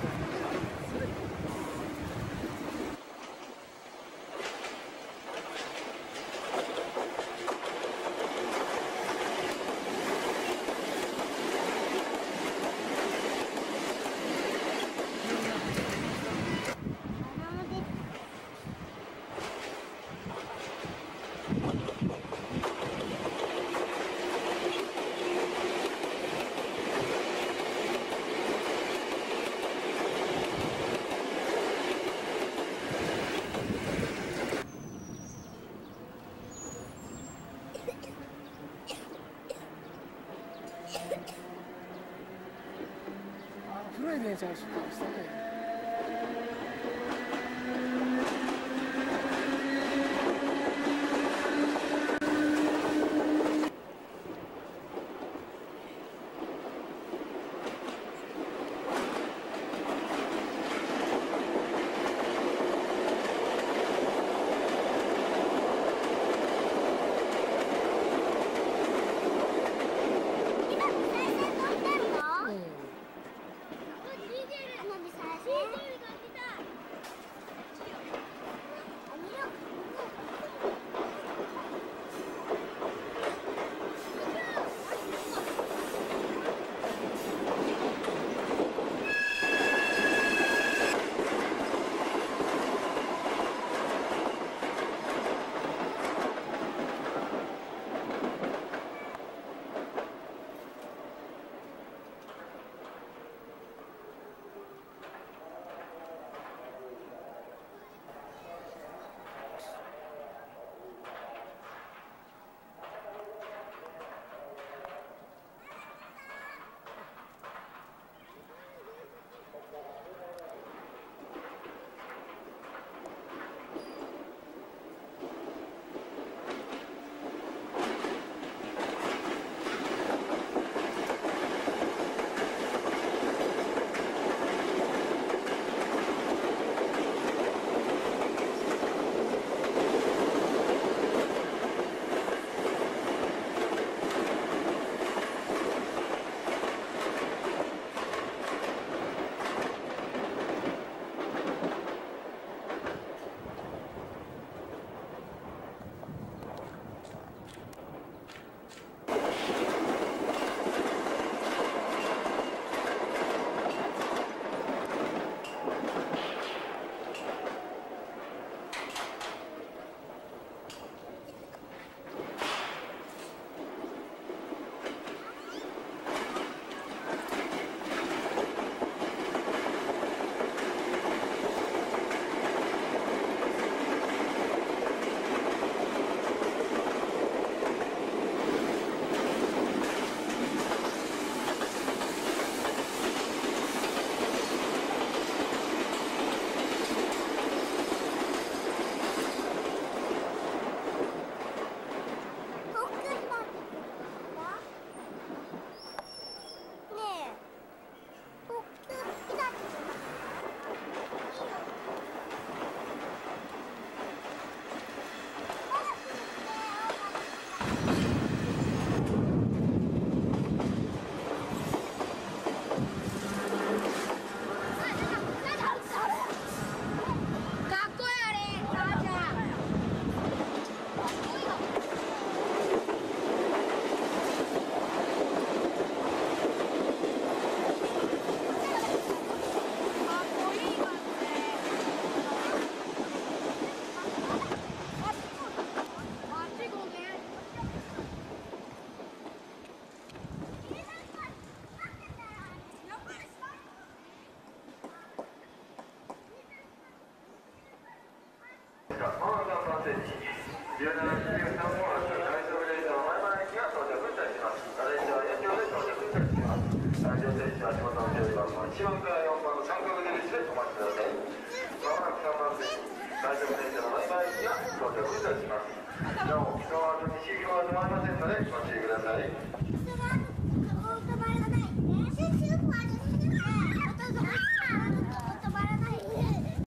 古い電車が出発したね電車は4両で到着いたします来場停止は足元の広い番号1番から4番の三角印でお待ちくださいまもなく3番線快速電車の前原駅が到着いたしますなお北側と西側は止まりませんのでご注意ください。